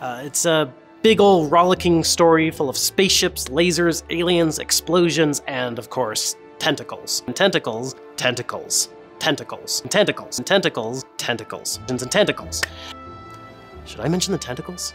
Uh, it's a big old rollicking story full of spaceships, lasers, aliens, explosions, and of course, tentacles. And tentacles, tentacles, tentacles, and tentacles, and tentacles, tentacles, and tentacles. Should I mention the tentacles?